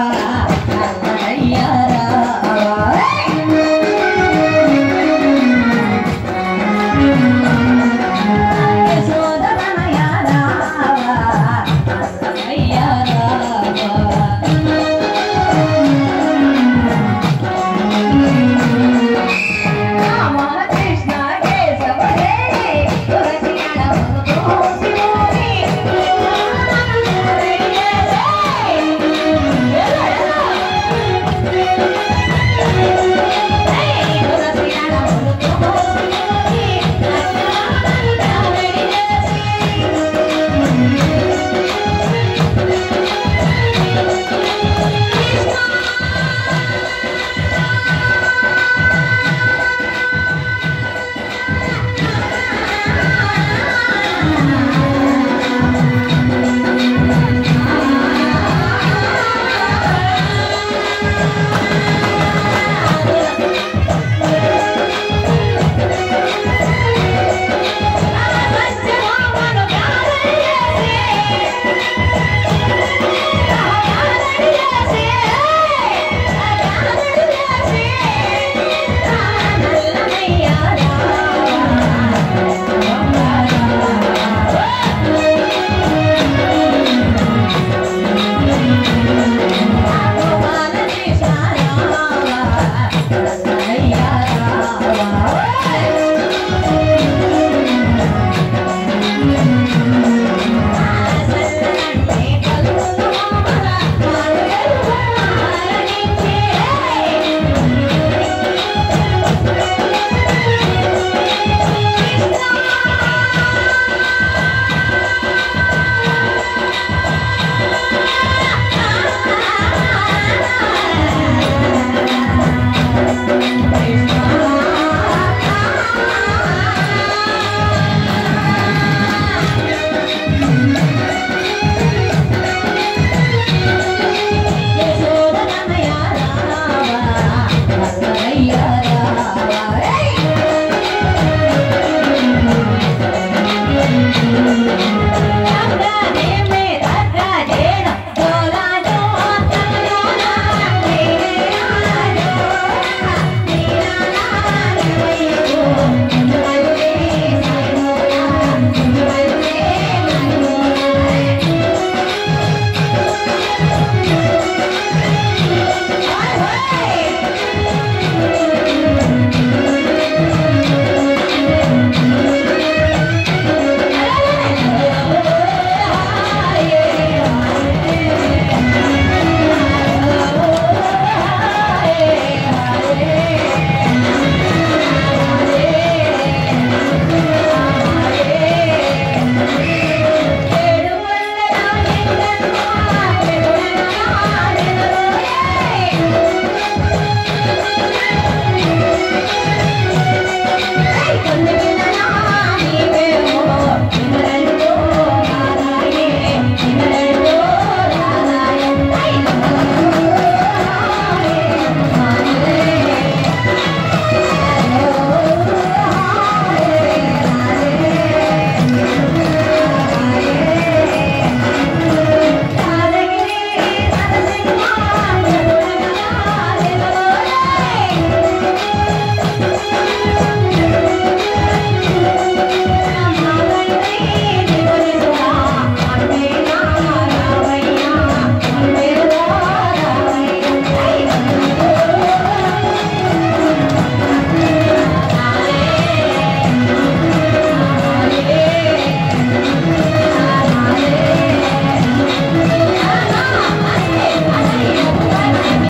Ah. I'm